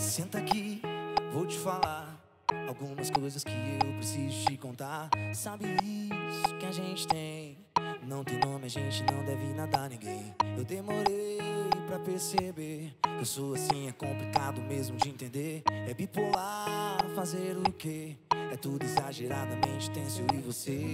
Senta aqui, vou te falar algumas coisas que eu preciso te contar. Sabe isso que a gente tem? Não tem nome, a gente não deve nada a ninguém. Eu demorei pra perceber que eu sou assim, é complicado mesmo de entender. É bipolar, fazer o quê? É tudo exageradamente tenso e você.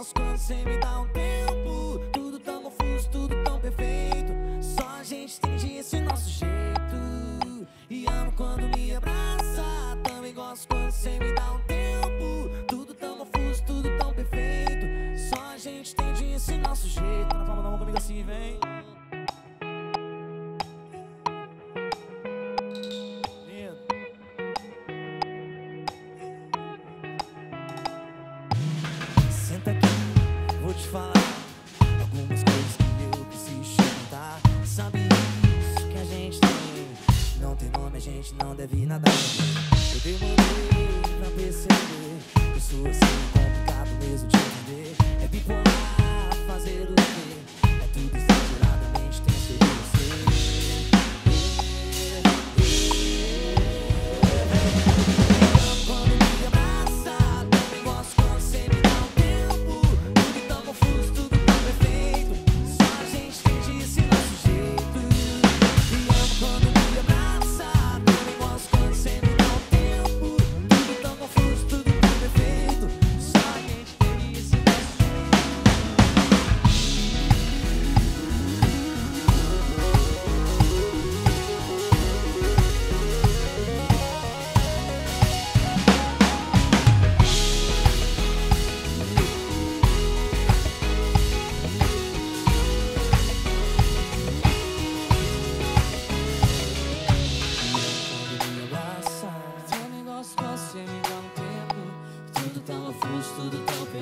Gosto quando você me dá um tempo. Tudo tão confuso, tudo tão perfeito. Só a gente entende esse nosso jeito. E amo quando me abraça, também gosto quando você me dá um tempo. Tudo tão confuso, tudo tão perfeito. Só a gente entende esse nosso jeito. Tá na palma da mão comigo assim, vem. Te falar algumas coisas que eu preciso te contar. Sabe isso que a gente tem? Não tem nome, a gente não deve nada.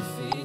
feel.